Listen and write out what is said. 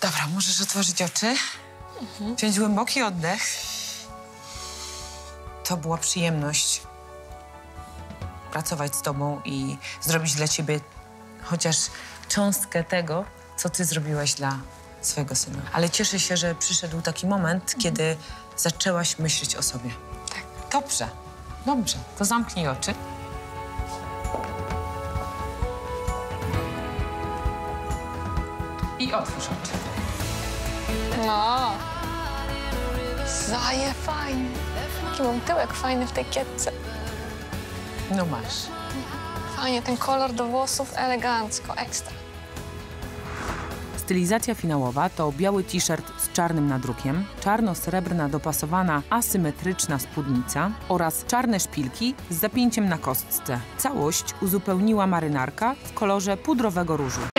Dobra, możesz otworzyć oczy. Wziąć głęboki oddech. To była przyjemność pracować z tobą i zrobić dla ciebie chociaż cząstkę tego, co ty zrobiłaś dla swojego syna. Ale cieszę się, że przyszedł taki moment, kiedy zaczęłaś myśleć o sobie. Tak. Dobrze, dobrze. To zamknij oczy. I otwórz oczy. No. Zaje fajnie. Jaki mam tyłek fajny w tej kietce. No masz. Fajnie, ten kolor do włosów elegancko, ekstra. Stylizacja finałowa to biały t-shirt z czarnym nadrukiem, czarno-srebrna dopasowana asymetryczna spódnica oraz czarne szpilki z zapięciem na kostce. Całość uzupełniła marynarka w kolorze pudrowego różu.